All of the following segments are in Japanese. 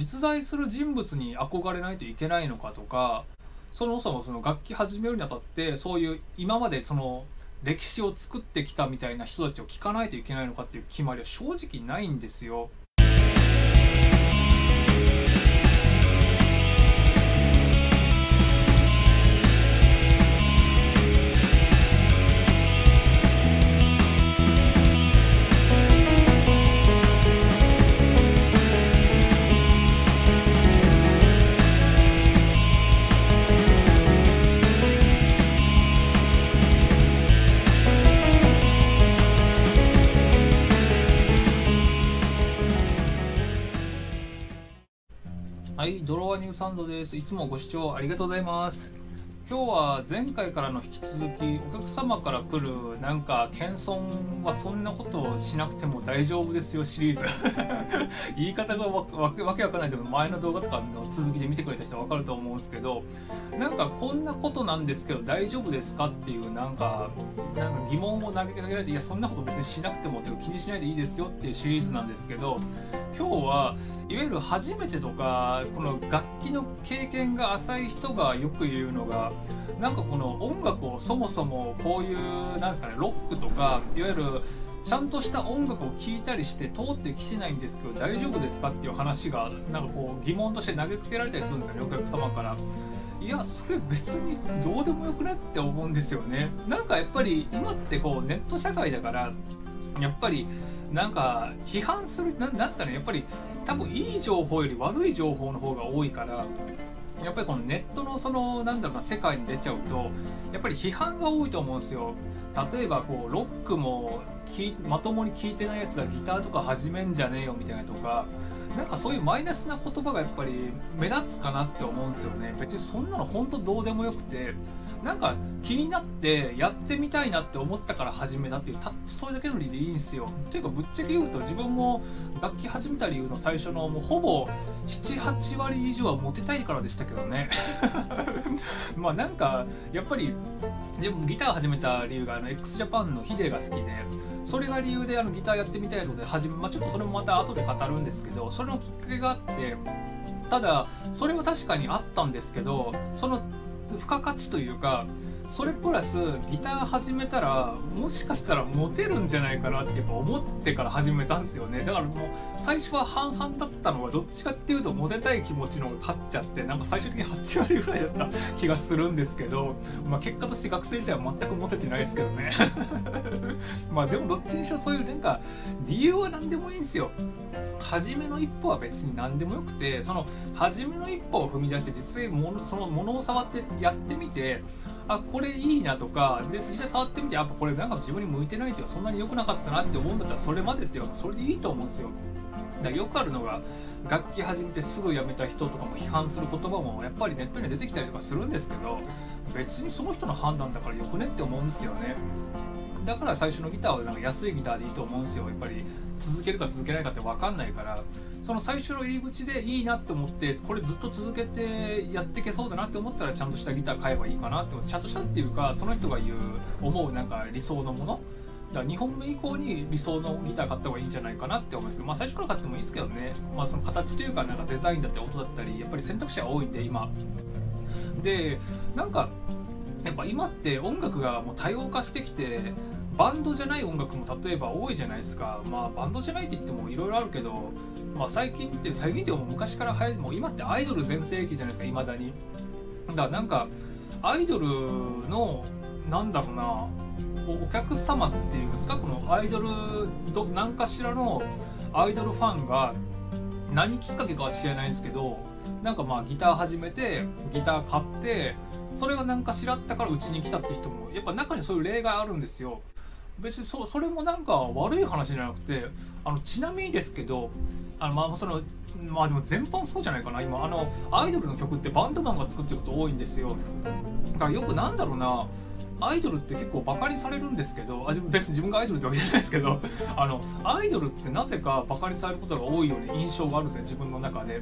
実在する人物に憧れないといけないのかとかそもそもその楽器始めるにあたってそういう今までその歴史を作ってきたみたいな人たちを聞かないといけないのかっていう決まりは正直ないんですよ。はい、ドロワニューサンドです。いつもご視聴ありがとうございます。今日は前回からの引き続きお客様から来るなんか謙遜はそんなことをしなくても大丈夫ですよシリーズ 言い方がわわけわかんないけど前の動画とかの続きで見てくれた人は分かると思うんですけどなんかこんなことなんですけど大丈夫ですかっていうなんかなんか疑問を投げかけられていやそんなこと別にしなくてもっていう気にしないでいいですよっていうシリーズなんですけど今日はいわゆる初めてとかこの楽器の経験が浅い人がよく言うのがなんかこの音楽をそもそもこういうなんですかねロックとかいわゆるちゃんとした音楽を聴いたりして通ってきてないんですけど大丈夫ですかっていう話がなんかこう疑問として投げかけられたりするんですよねお客様から。いやそれ別にどうでもよくないって思うんですよね。なんかやっぱり今ってこうネット社会だからやっぱりなんか批判するなんですかねやっぱり多分いい情報より悪い情報の方が多いからやっぱりこのネットのそのなんだろうな世界に出ちゃうとやっぱり批判が多いと思うんですよ。例えばこうロックもまともに聴いてないやつがギターとか始めんじゃねえよみたいなとかなんかそういうマイナスな言葉がやっぱり目立つかなって思うんですよね。別にそんなの本当どうでもよくてなんか気になってやってみたいなって思ったから始めたっていうたそれだけの理由でいいんですよ。というかぶっちゃけ言うと自分も楽器始めた理由の最初のもうほぼ78割以上はモテたいからでしたけどね。まあなんかやっぱりでもギター始めた理由があの x ジャパンのヒデが好きでそれが理由であのギターやってみたいので始め、まあ、ちょっとそれもまた後で語るんですけどそれのきっかけがあってただそれは確かにあったんですけどその付加価値というかそれプラスギター始めたらもしかしたらモテるんじゃないかなってやっぱ思ってから始めたんですよね。だからもう最初は半々だったのがどっちかっていうとモテたい気持ちの方が勝っちゃってなんか最終的に8割ぐらいだった気がするんですけど、まあ、結果として学生時代は全くモテてないですけどね。まあでもどっちにしろそういうなんか理由は何でもいいんですよ。初めの一歩は別に何でもよくてその初めの一歩を踏み出して実際ものそのものを触ってやってみてあこれいいなとかで実際触ってみてやっぱこれなんか自分に向いてないっていうかそんなに良くなかったなって思うんだったらそれまでっていうかそれでいいと思うんですよ。だからよくあるのが楽器始めてすぐ辞めた人とかも批判する言葉もやっぱりネットには出てきたりとかするんですけど別にその人の判断だからよくねって思うんですよね。だから最初のギターはなんか安いギターでいいと思うんですよ。やっぱり続けるか続けないかって分かんないから。その最初の入り口でいいなって思ってこれずっと続けてやっていけそうだなって思ったらちゃんとしたギター買えばいいかなってちゃんとしたっていうかその人が言う思うなんか理想のもの。だから2本目以降に理想のギター買った方がいいんじゃないかなって思いますまあ最初から買ってもいいですけどね。まあその形というかなんかデザインだったり音だったりやっぱり選択肢は多いんで今。でなんかやっぱ今って音楽がもう多様化してきてバンドじゃない音楽も例えば多いじゃないですか。まあバンドじゃないって言ってもいろいろあるけど、まあ、最近って最近っても昔から流行もう今ってアイドル全盛期じゃないですかいまだに。だからなんかアイドルのなんだろうなお客様っていうんですか？このアイドルど何かしらのアイドルファンが何きっかけかは知らないんですけどなんかまあギター始めてギター買ってそれが何かしらったからうちに来たって人もやっぱ中にそういう例外あるんですよ。別にそそれもなんか悪い話じゃなくてあのちなみにですけどあのまあそのまあでも全般そうじゃないかな今。あのアイドルの曲ってバンドマンが作ってること多いんですよ。だからよくなんだろうなアイドルって結構バカにされるんですけどあ別に自分がアイドルってわけじゃないですけどあのアイドルってなぜかバカにされることが多いような印象があるんですね自分の中で。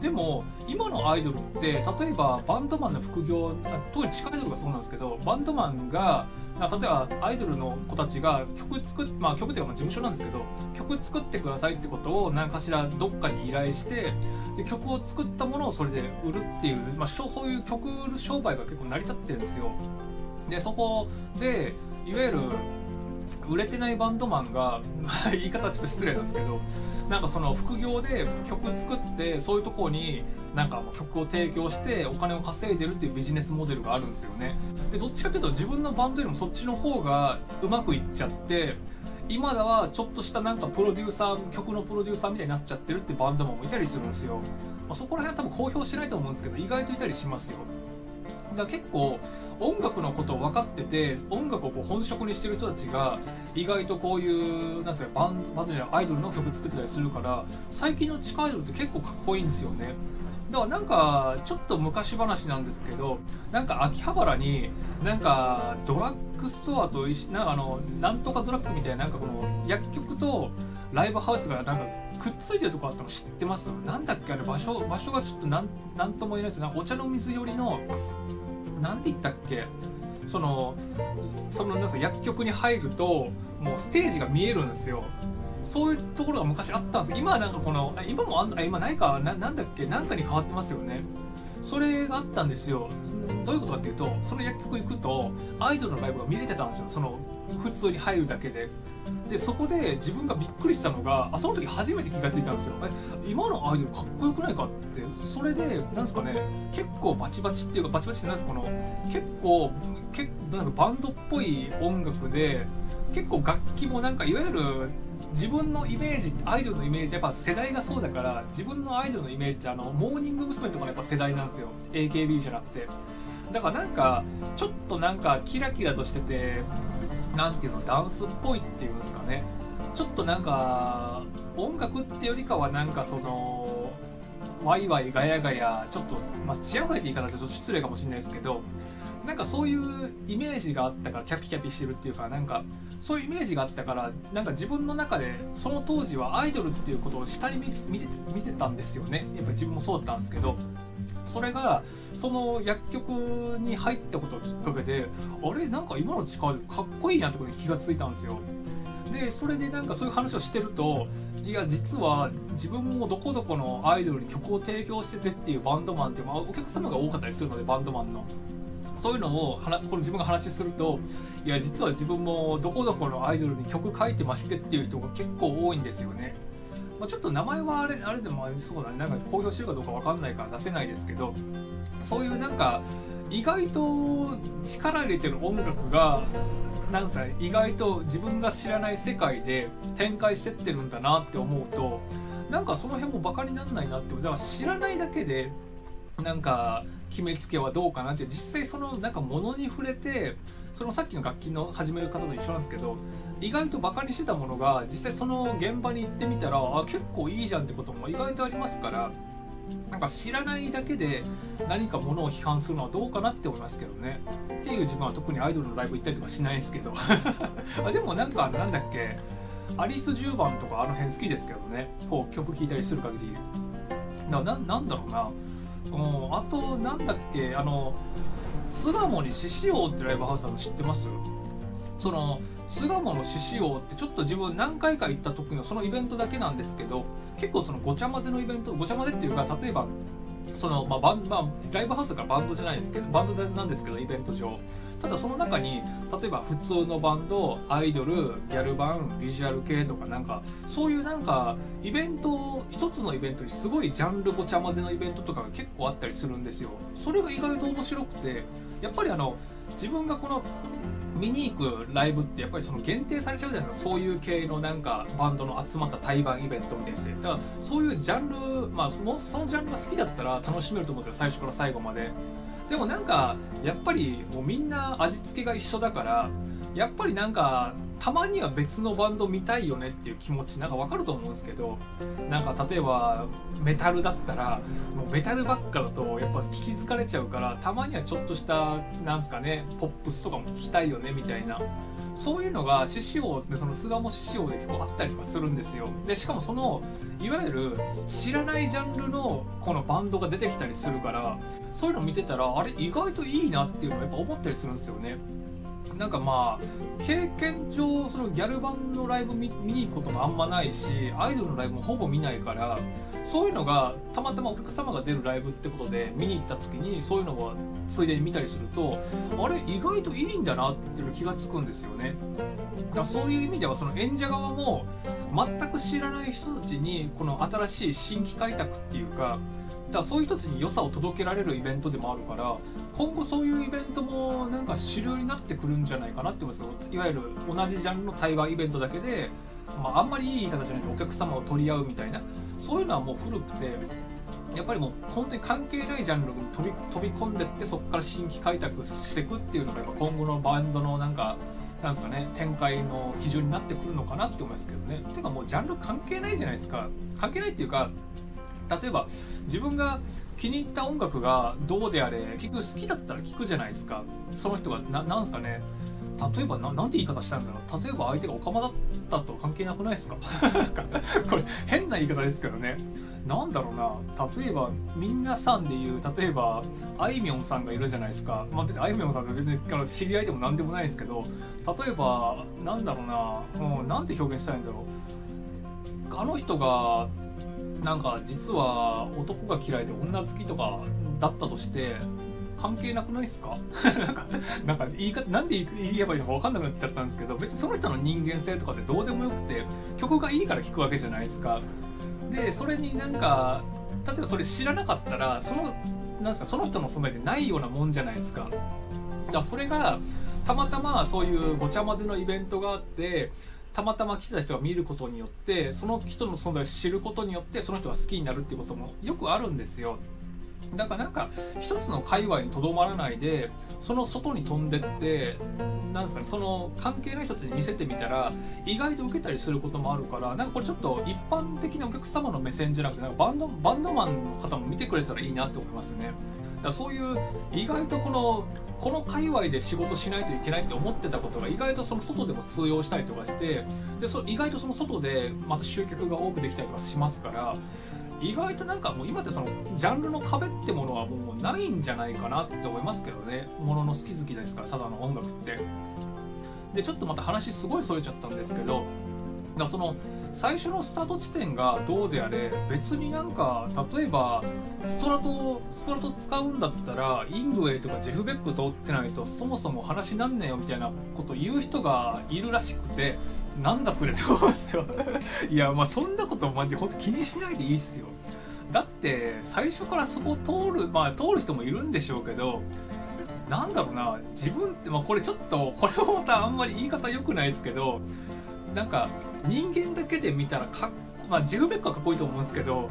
でも今のアイドルって例えばバンドマンの副業当時地下アイドルがそうなんですけどバンドマンが例えばアイドルの子たちが曲作っまあ曲っていうかまあ事務所なんですけど曲作ってくださいってことを何かしらどっかに依頼してで曲を作ったものをそれで売るっていう、まあ、そういう曲商売が結構成り立ってるんですよ。でそこでいわゆる売れてないバンドマンが 言い方ちょっと失礼なんですけどなんかその副業で曲作ってそういうとこになんか曲を提供してお金を稼いでるっていうビジネスモデルがあるんですよね。でどっちかっていうと自分のバンドよりもそっちの方がうまくいっちゃって今ではちょっとしたなんかプロデューサー曲のプロデューサーみたいになっちゃってるってバンドマンもいたりするんですよ、まあ、そこら辺は多分公表してないと思うんですけど意外といたりしますよ。だから結構音楽のことを分かってて音楽をこう本職にしてる人たちが意外とこういうなんすかバンバンドじゃないアイドルの曲作ってたりするから最近の地下アイドルって結構かっこいいんですよね。だからなんかちょっと昔話なんですけどなんか秋葉原になんかドラッグストアとなんかあのなんとかドラッグみたいななんかこの薬局とライブハウスがなんかくっついてるとこあったの知ってます？なんだっけあれ場所場所がちょっとなんなんとも言えないですお茶の水寄りのなんて言ったっけ？そのそのなん薬局に入るともうステージが見えるんですよ。そういうところが昔あったんです。今はなんかこの今もあん今ないか？ななんだっけ？なんかに変わってますよね。それがあったんですよ。どういうことかっていうとその薬局行くとアイドルのライブが見れてたんですよ。その普通に入るだけで。でそこで自分がびっくりしたのがあその時初めて気が付いたんですよ。え今のアイドルかっこよくないかって。それでなんですかね結構バチバチっていうかバチバチってなんです。かこの結構結なんかバンドっぽい音楽で結構楽器もなんかいわゆる自分のイメージアイドルのイメージやっぱ世代がそうだから自分のアイドルのイメージってあのモーニング娘。とかのやっぱ世代なんですよ。AKB じゃなくて。だからなんかちょっとなんかキラキラとしてて何ていうのダンスっぽいっていうんですかね。ちょっとなんか音楽ってよりかはなんかそのワイワイガヤガヤちょっとまあちやほやって言い方ちょっと失礼かもしれないですけどなんかそういうイメージがあったからキャピキャピしてるっていうかなんかそういうイメージがあったからなんか自分の中でその当時はアイドルっていうことを下に見て見てたんですよね。やっぱり自分もそうだったんですけど。それがその薬局に入ったことがきっかけであれなんか今の力でかっこいいなってことに気がついたんですよ。でそれでなんかそういう話をしてるといや実は自分もどこどこのアイドルに曲を提供しててっていうバンドマンっていう、まあ、お客様が多かったりするのでバンドマンのそういうのをこれ自分が話するといや実は自分もどこどこのアイドルに曲書いてましてっていう人が結構多いんですよね。まあ、ちょっと名前はあれあれでもありそうだねなんか公表してるかどうか分かんないから出せないですけどそういうなんか意外と力入れてる音楽がなんか意外と自分が知らない世界で展開してってるんだなって思うとなんかその辺もバカにならないなってだから知らないだけでなんか決めつけはどうかなって実際そのなんか物に触れてそのさっきの楽器の始める方と一緒なんですけど意外とバカにしてたものが実際その現場に行ってみたらあ結構いいじゃんってことも意外とありますからなんか知らないだけで何かものを批判するのはどうかなって思いますけどね。っていう自分は特にアイドルのライブ行ったりとかしないですけど。あでもなんかなんだっけアリス10番とかあの辺好きですけどね。こう曲聴いたりする限り。ななんだろうな。うん、あとなんだっけあの巣鴨に獅子王ってライブハウスあの知ってます？その巣鴨の獅子王ってちょっと自分何回か行った時のそのイベントだけなんですけど結構そのごちゃ混ぜのイベントごちゃ混ぜっていうか例えばそのまあバン、まあ、ライブハウスだからバンドじゃないですけどバンドなんですけどイベント上。ただその中に例えば普通のバンドアイドルギャルバンビジュアル系とかなんかそういうなんかイベント一つのイベントにすごいジャンルごちゃ混ぜのイベントとかが結構あったりするんですよ。それが意外と面白くてやっぱりあの自分がこの見に行くライブってやっぱりその限定されちゃうじゃないですか。そういう系のなんかバンドの集まった対バンイベントみたいにして。だからそういうジャンルまあそのジャンルが好きだったら楽しめると思うんですよ。最初から最後まで。でもなんかやっぱりもうみんな味付けが一緒だからやっぱりなんかたまには別のバンド見たいよねっていう気持ちなんかわかると思うんですけどなんか例えばメタルだったらもうメタルばっかだとやっぱ聞き疲れちゃうからたまにはちょっとしたなんすかねポップスとかも聞きたいよねみたいなそういうのが獅子王ってその巣鴨獅子王で結構あったりとかするんですよ。でしかもそのいわゆる知らないジャンルのこのバンドが出てきたりするからそういうの見てたらあれ意外といいなっていうのをやっぱ思ったりするんですよね。なんかまあ経験上そのギャル版のライブ見に行くこともあんまないしアイドルのライブもほぼ見ないからそういうのがたまたまお客様が出るライブってことで見に行った時にそういうのをついでに見たりするとあれ意外といいんだなっていう気がつくんですよね。だからそういう意味ではその演者側も全く知らない人たちにこの新しい新規開拓っていうかからそういう人たちに良さを届けられるイベントでもあるから今後そういうイベントもなんか主流になってくるんじゃないかなって思いますいわゆる同じジャンルの対話イベントだけで、まあ、あんまりいい言い方じゃないですお客様を取り合うみたいなそういうのはもう古くてやっぱりもう本当に関係ないジャンルに飛び飛び込んでってそこから新規開拓していくっていうのがやっぱ今後のバンドのなんかなんですかね展開の基準になってくるのかなって思いますけどね。ていうかもうジャンル関係ないじゃないですか。関係ないっていうか例えば自分が気に入った音楽がどうであれ結局好きだったら聴くじゃないですか。その人がななんすかね。例えばななんて言い方したんだろう。例えば相手がオカマだったと関係なくないですか？これ変な言い方ですけどね。なんだろうな。例えば皆さんで言う例えばあいみょんさんがいるじゃないですか。まあ別にあいみょんさんって別に知り合いでも何でもないですけど例えばなんだろうな。もうなんて表現したいんだろう。あの人がなんか実は男が嫌いで女好きとかだったとして関係なくないです か？なんかなんか言い方なんで言えばいいのか分かんなくなっちゃったんですけど別にその人の人間性とかってどうでもよくて曲がいいから聴くわけじゃないですか？でそれになんか例えばそれ知らなかったらそのなんすかその人の存在でないようなもんじゃないですか？だからそれがたまたまそういうごちゃ混ぜのイベントがあってたまたま来てた人が見ることによってその人の存在を知ることによってその人が好きになるっていうこともよくあるんですよ。だからなんか一つの界隈にとどまらないでその外に飛んでってなんですかねその関係ない人たちに見せてみたら意外と受けたりすることもあるからなんかこれちょっと一般的なお客様の目線じゃなくてなんかバンドバンドマンの方も見てくれたらいいなって思いますね。だからそういう意外とこのこの界隈で仕事しないといけないって思ってたことが意外とその外でも通用したりとかしてでそ意外とその外でまた集客が多くできたりとかしますから意外となんかもう今ってそのジャンルの壁ってものはもうないんじゃないかなって思いますけどねものの好き好きですからただの音楽って。でちょっとまた話すごいそれちゃったんですけどだその最初のスタート地点がどうであれ別になんか例えばストラトストラト使うんだったらイングウェイとかジェフベック通ってないとそもそも話なんねえよみたいなこと言う人がいるらしくてなんだそれって思いますよ。いやまあそんなことマジほんと気にしないでいいっすよ。だって最初からそこ通るまあ通る人もいるんでしょうけどなんだろうな自分ってまあこれちょっとこれもまたあんまり言い方良くないですけどなんか人間だけで見たらかまあジェフ・ベックはかっこいいと思うんですけど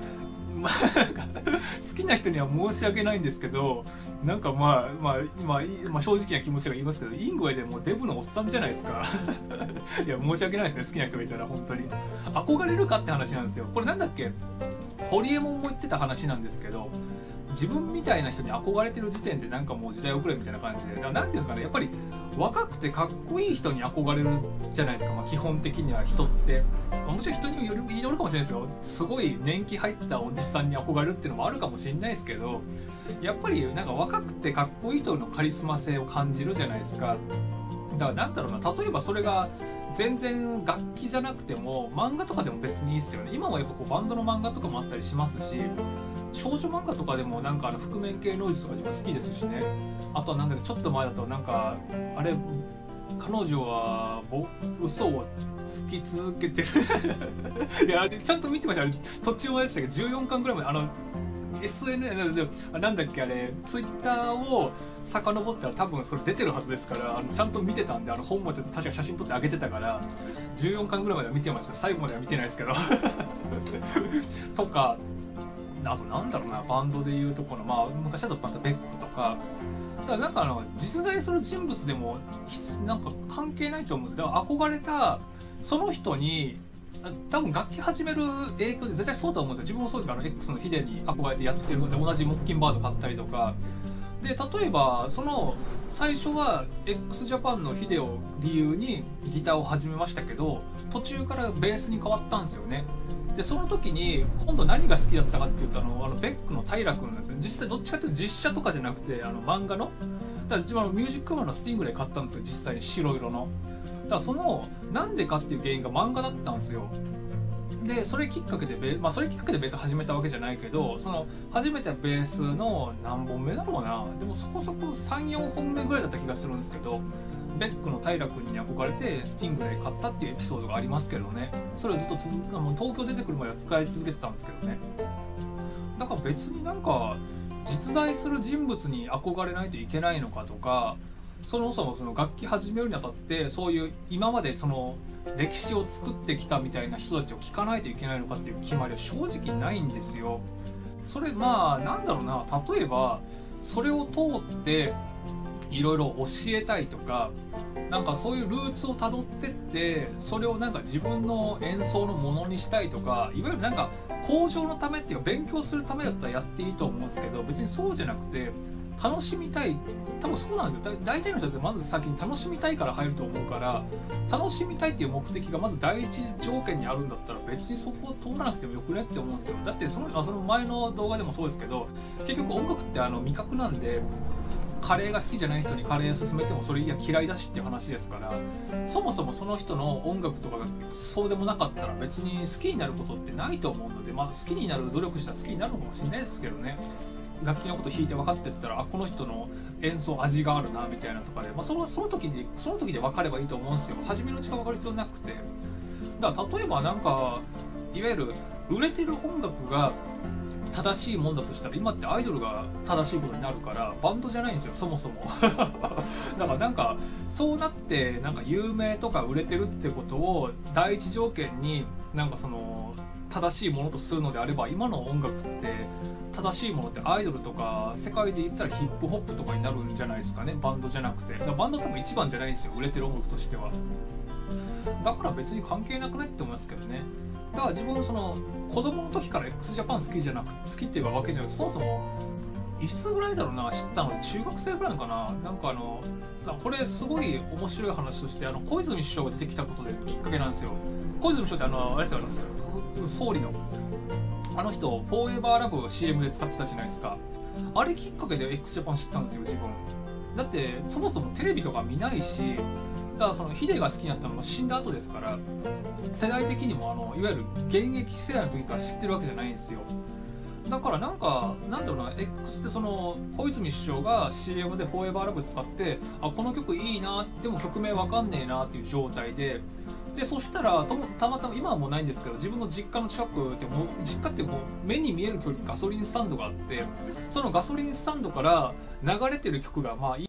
まあ、好きな人には申し訳ないんですけどなんかまあまあ、まあ、まあ、正直な気持ちが言いますけどイングウェイでもデブのおっさんじゃないですか。いや申し訳ないですね好きな人がいたら本当に。憧れるかって話なんですよ。これなんだっけ？ホリエモンも言ってた話なんですけど自分みたいな人に憧れてる時点でなんかもう時代遅れみたいな感じで。何ていうんですかねやっぱり若くてかっこいい人に憧れるじゃないですか、まあ、基本的には人って、まあ、もちろん人にもよるよるかもしれないですよ。すごい年季入ったおじさんに憧れるっていうのもあるかもしれないですけどやっぱりなんか若くてかっこいい人のカリスマ性を感じるじゃないですか。だからなんだろうな例えばそれが全然楽器じゃなくても漫画とかでも別にいいっすよね。今はやっぱこうバンドの漫画とかもあったりしますし少女漫画とかでもなんかあの覆面系ノイズとか自分好きですしね。あとはなんだかちょっと前だとなんかあれ彼女は嘘をつき続けてる。いやあれちゃんと見てました。途中までしたけ？ど14巻ぐらいまであの SNS なんだっけあれツイッターを遡ったら多分それ出てるはずですからあのちゃんと見てたんであの本もちょっと確か写真撮ってあげてたから14巻ぐらいまでは見てました。最後までは見てないですけど。とかあとなんだろうなバンドでいうとこのまあ昔だとまたベックとかだからなんかあの実在する人物でもなんか関係ないと思うんですだから憧れたその人に多分楽器始める影響で絶対そうと思うんですよ。自分もそうですから X のヒデに憧れてやってるので同じ木琴バード買ったりとか。で例えばその最初は x ジャパンのヒデを理由にギターを始めましたけど途中からベースに変わったんですよね。でその時に今度何が好きだったかって言ったのあのベックの平君なんですよ。実際どっちかっていうと実写とかじゃなくてあの漫画の。だから自分のミュージックマンのスティングレイ買ったんですけど実際に白色の。だからそのなんでかっていう原因が漫画だったんですよ。でそれきっかけでベ、まあ、それきっかけでベース始めたわけじゃないけどその初めてベースの何本目だろうな。でもそこそこ34本目ぐらいだった気がするんですけどベックの平君に憧れてスティングレイ買ったっていうエピソードがありますけどね。それをずっと続くもう東京出てくるまでは使い続けてたんですけどね。だから別になんか実在する人物に憧れないといけないのかとかそもそもその楽器始めるにあたってそういう今までその歴史を作ってきたみたいな人たちを聞かないといけないのかっていう決まりは正直ないんですよ。それまあなんだろうな。例えばそれを通っていろいろ教えたいとかなんかそういうルーツをたどってってそれをなんか自分の演奏のものにしたいとかいわゆるなんか向上のためっていうか勉強するためだったらやっていいと思うんですけど別にそうじゃなくて楽しみたい多分そうなんですよ。大体の人ってまず先に楽しみたいから入ると思うから楽しみたいっていう目的がまず第一条件にあるんだったら別にそこを通らなくてもよくねって思うんですよ。だってそのあその前の動画でもそうですけど結局音楽ってあの味覚なんでカレーが好きじゃない人にカレー勧めてもそれいや嫌いだしっていう話ですからそもそもその人の音楽とかがそうでもなかったら別に好きになることってないと思うので、まあ、好きになる努力したら好きになるのかもしれないですけどね。楽器のこと弾いて分かってったらあこの人の演奏味があるなみたいなとかで、まあ、それはその時でその時で分かればいいと思うんですよ。初めのうちが分かる必要なくて。だから例えばなんかいわゆる売れてる音楽が正しいもんだとしたら今ってアイドルが正しいことになるからバンドじゃないんですよそもそも。だからなんかそうなってなんか有名とか売れてるってことを第一条件になんかその正しいものとするのであれば今の音楽って正しいものってアイドルとか世界で言ったらヒップホップとかになるんじゃないですかねバンドじゃなくて。だからバンド多分一番じゃないんですよ売れてる音楽としては。だから別に関係なくないって思いますけどねだから自分その子供の時から x ジャパン好きじゃなく好きっていうわけじゃなくてそもそもいつぐらいだろうな知ったの中学生ぐらいかな？なんかあのこれすごい面白い話としてあの小泉首相が出てきたことできっかけなんですよ。小泉首相ってあのあれですよ総理のあの人フォーエバーラブを CM で使ってたじゃないですか。あれきっかけで x ジャパン知ったんですよ自分。だってそもそもテレビとか見ないしだからそのヒデが好きになったのも死んだ後ですから世代的にもあのいわゆる現役世代の時から知ってるわけじゃないんですよ。だからなんかなんだろうな X ってその小泉首相が CM で「フォーエバーラブ使ってあこの曲いいなでも曲名わかんねえなっていう状態ででそしたらたまたま今はもうないんですけど自分の実家の近くってもう実家ってもう目に見える距離にガソリンスタンドがあってそのガソリンスタンドから流れてる曲がまあ